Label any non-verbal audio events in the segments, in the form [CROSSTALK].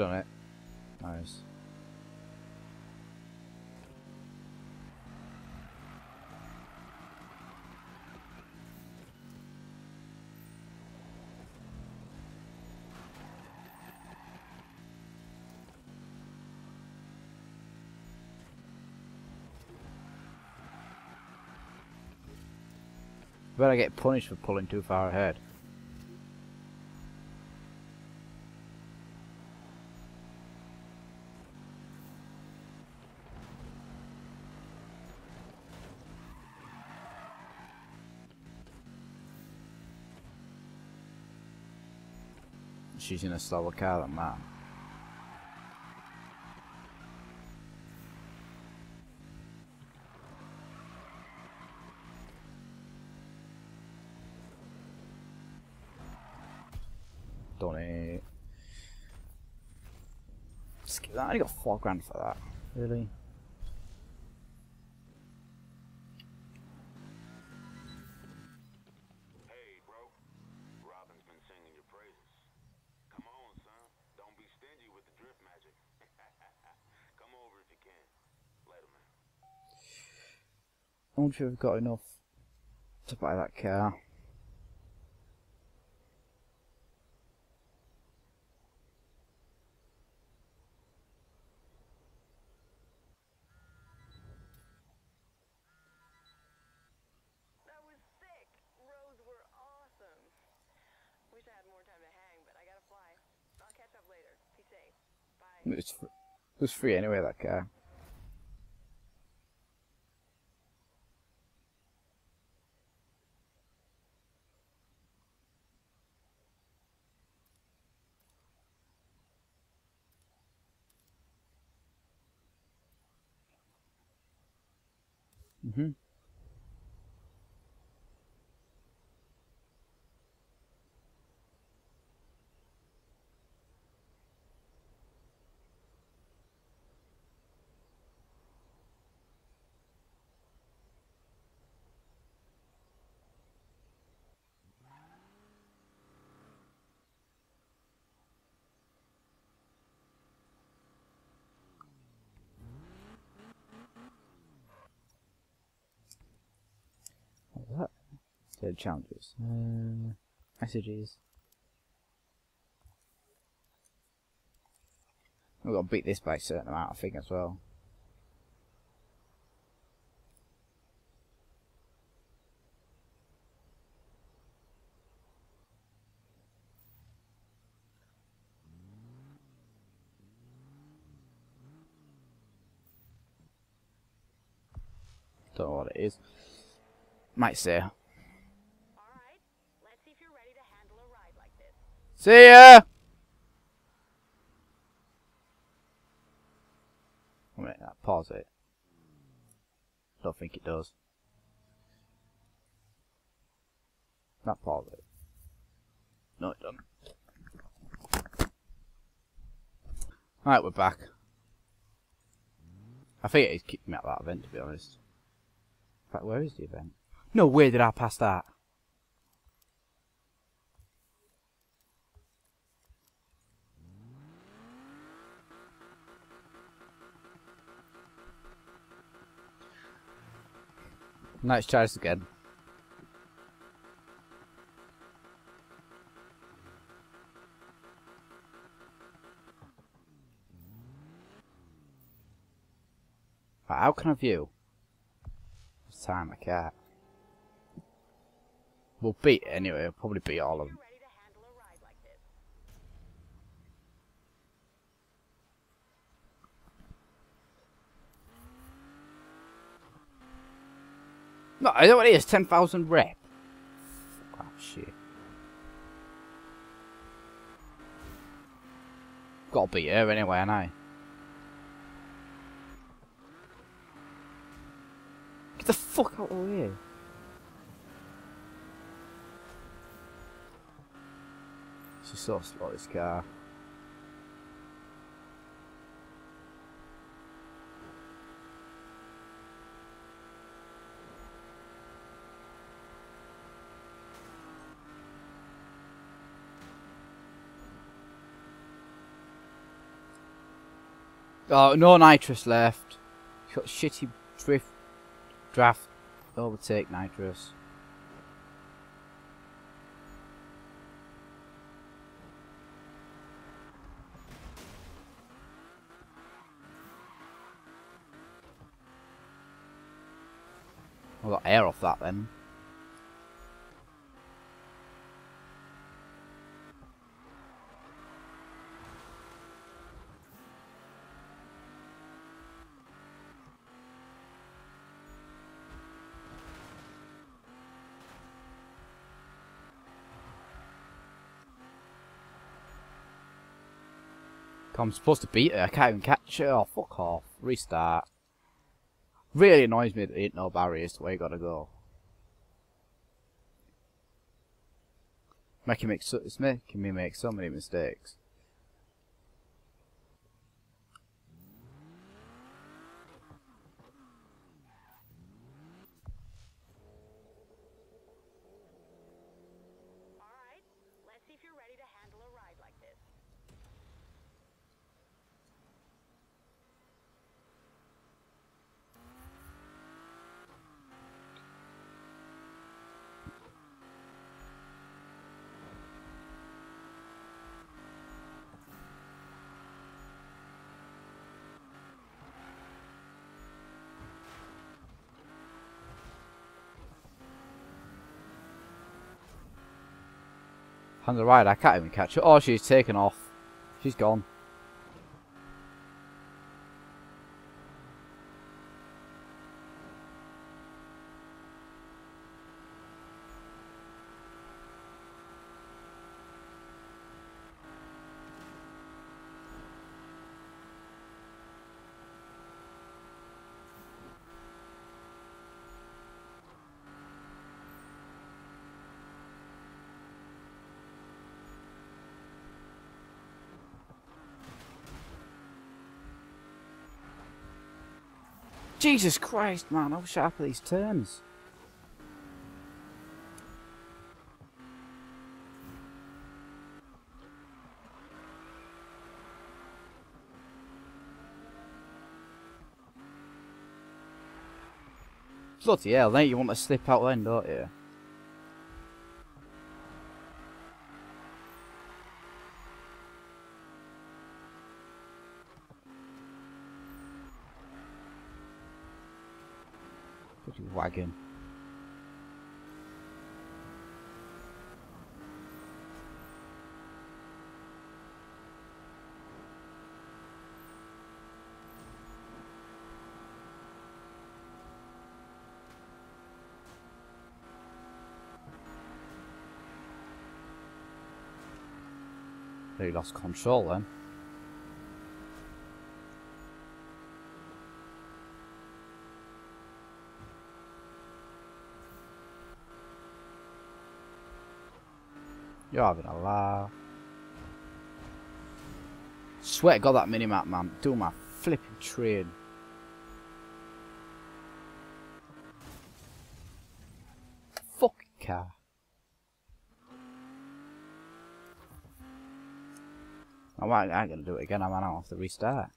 Done it. Nice. Bet I get punished for pulling too far ahead. She's in a slower car than that. Done it. I only got four grand for that. Really? Hey, bro. Robyn's been singing your praises. Come on, son. Don't be stingy with the drift magic. Come over if you can. Later, man. I wonder if I've got enough to buy that car. That was sick. Roads were awesome. Wish I had more time to hang, but I gotta fly. I'll catch up later. Be safe. Bye. It's fr it was free anyway, that car. Mm-hmm. What was that? Challenges. Uh, messages. We've got to beat this by a certain amount, I think, as well. Don't know what it is. Might say. All right. Let's see if you're ready to handle a ride like this. See ya! Wait, pause it. Don't think it does. Not pause it. No, it doesn't. Alright, we're back. I think it kicked me out of that event, to be honest. In fact, where is the event? No way did I pass that. Nice tries again. Right, How can I view? This time I can't. We'll beat it anyway. We'll probably beat all of them. You're ready to handle a ride like this. No, I know what it is. 10,000 rep. Oh, shit. Gotta beat her anyway, ain't I? Get the fuck out of here. She's so slow, this car. Oh, no nitrous left. Got shitty drift, draft, overtake nitrous. I got air off that then. I'm supposed to beat it. I can't even catch it. Oh, fuck off. Restart. Really annoys me that there ain't no barriers to where you gotta go. Making make so, it's making me make so many mistakes. All right, let's see if you're ready to handle a ride like this. The right, I can't even catch her. Oh, she's taken off. She's gone. Jesus Christ, man, how sharp are these turns? Bloody hell, then you want to slip out then, don't you? Bloody wagon. They lost control then. You're having a laugh. Swear to God that minimap, man. Do my flipping train. Fucking car. I might, I ain't gonna do it again. I might have to restart.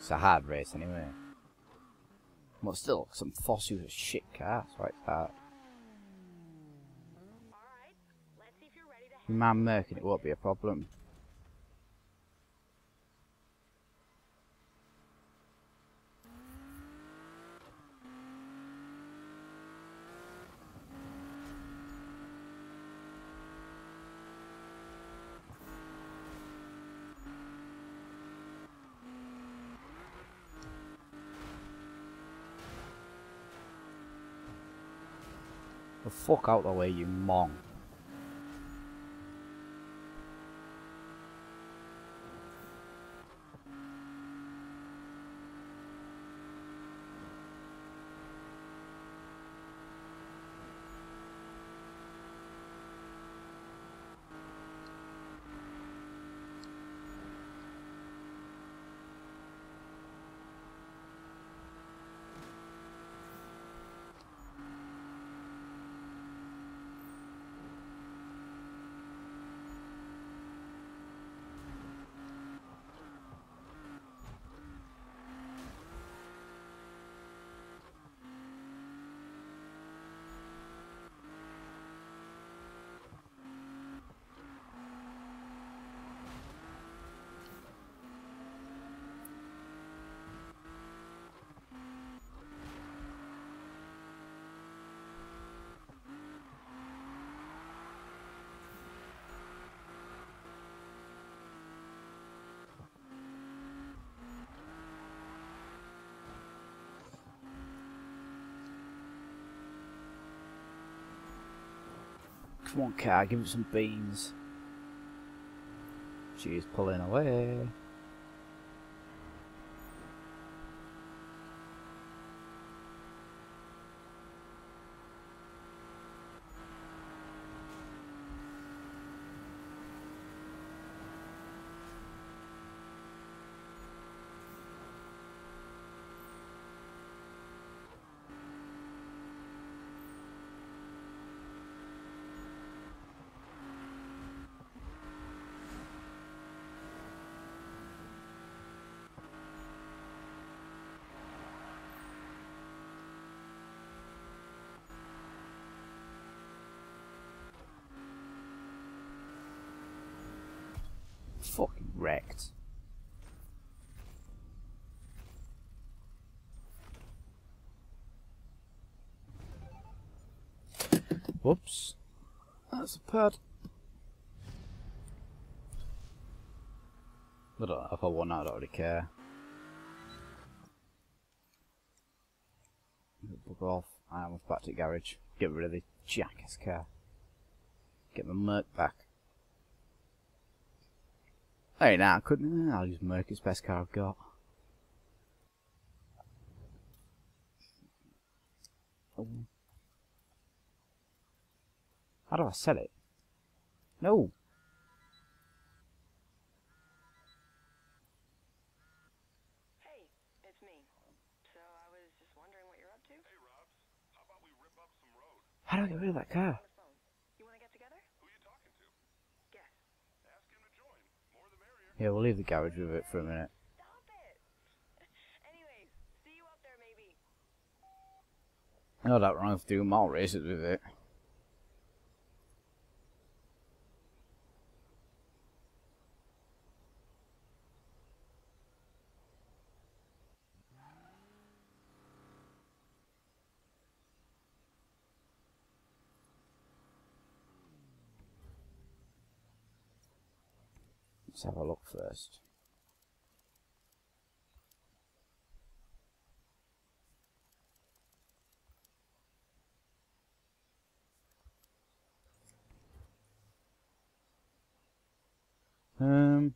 It's a hard race anyway. But still, some fossils of shit cars right there. All right, let's see if you're ready to Man murking it won't be a problem. The fuck out the way, you mong. Come on, car, give it some beans. She's pulling away. Fucking wrecked. Whoops. That's a pad. I don't if I won, I don't really care. Book off. I am off back to the garage. Get rid of the jackass car. Get my Merc back. Hey, now I couldn't. Eh, I'll use Merc. It's the best car I've got. Oh. How do I sell it? No. Hey, it's me. So I was just wondering what you're up to. Hey, Robs. How about we rip up some road? How do I get rid of that car? On the phone. You want to get together? Who you talking to? Guess. Ask him to join. More the merrier. Yeah, we'll leave the garage with it for a minute. [LAUGHS] Anyways, see you up there maybe. I don't run off races with it. Let's have a look first. Um.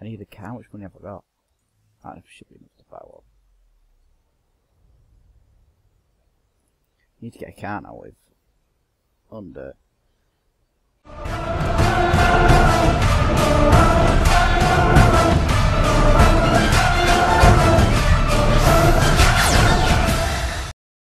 I need a car. Much money have I got? That should be enough to buy one. Need to get a car now with under